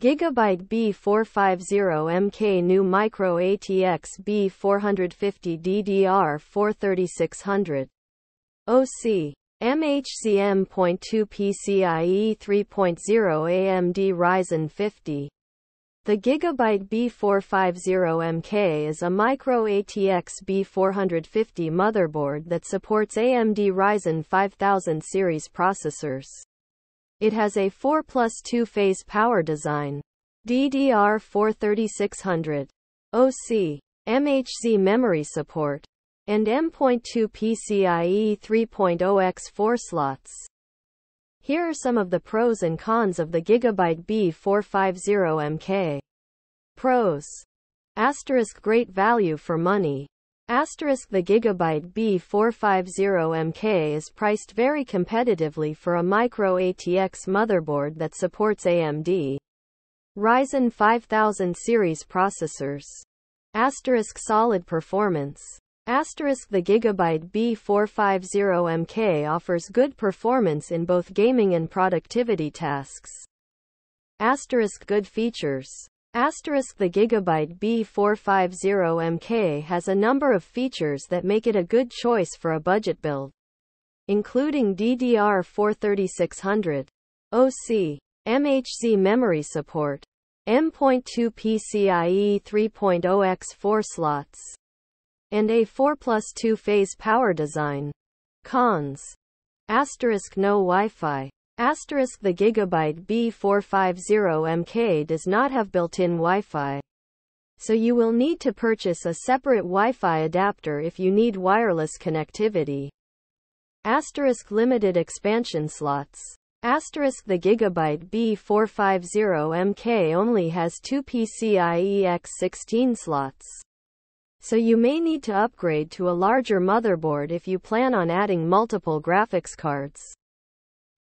Gigabyte B450MK New Micro ATX B450 DDR4 3600 OC MHCM.2 PCIe 3.0 AMD Ryzen 50 the Gigabyte B450MK is a micro ATX B450 motherboard that supports AMD Ryzen 5000 series processors. It has a 4 plus 2 phase power design. DDR4 3600. OC. MHZ memory support. And M.2 PCIe 3.0x4 slots. Here are some of the pros and cons of the Gigabyte B450MK. Pros. Asterisk great value for money. Asterisk the Gigabyte B450MK is priced very competitively for a micro ATX motherboard that supports AMD Ryzen 5000 series processors. Asterisk solid performance. Asterisk the Gigabyte B450MK offers good performance in both gaming and productivity tasks. Asterisk good features. Asterisk the Gigabyte B450MK has a number of features that make it a good choice for a budget build, including DDR4 3600, OC, MHZ memory support, M.2 PCIe 3.0x4 slots, and a 4 plus 2 phase power design. Cons. Asterisk no Wi-Fi. Asterisk the Gigabyte B450MK does not have built-in Wi-Fi. So you will need to purchase a separate Wi-Fi adapter if you need wireless connectivity. Asterisk limited expansion slots. Asterisk the Gigabyte B450MK only has two PCIe X16 slots. So you may need to upgrade to a larger motherboard if you plan on adding multiple graphics cards.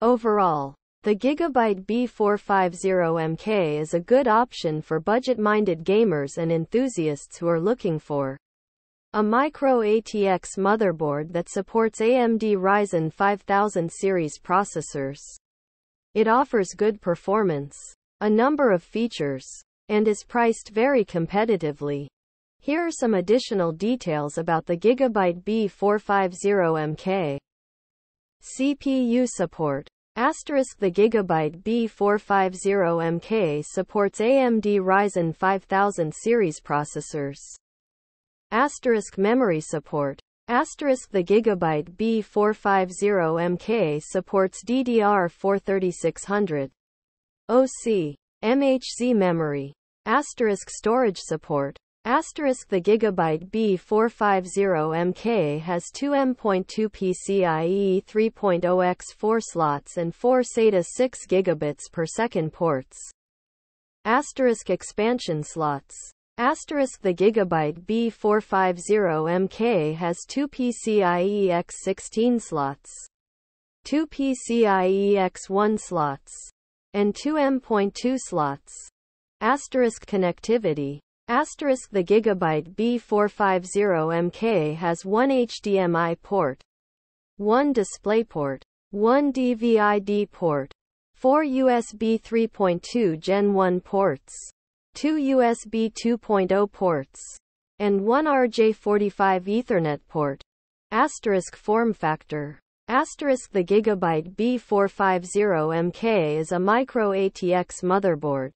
Overall, the Gigabyte B450MK is a good option for budget-minded gamers and enthusiasts who are looking for a micro ATX motherboard that supports AMD Ryzen 5000 series processors. It offers good performance, a number of features, and is priced very competitively. Here are some additional details about the Gigabyte B450MK. CPU support Asterisk the Gigabyte B450MK supports AMD Ryzen 5000 series processors. Asterisk memory support. Asterisk the Gigabyte B450MK supports DDR4 3600. OC. MHZ memory. Asterisk storage support. Asterisk the Gigabyte B450MK has two M.2 PCIe 3.0x4 slots and four SATA 6 gigabits per second ports. Asterisk expansion slots. Asterisk the Gigabyte B450MK has two PCIe X16 slots, two PCIe X1 slots, and two M.2 slots. Asterisk connectivity. Asterisk the Gigabyte B450MK has one HDMI port, one DisplayPort, one DVI-D port, four USB 3.2 Gen 1 ports, two USB 2.0 ports, and one RJ45 Ethernet port. Asterisk form factor. Asterisk the Gigabyte B450MK is a micro ATX motherboard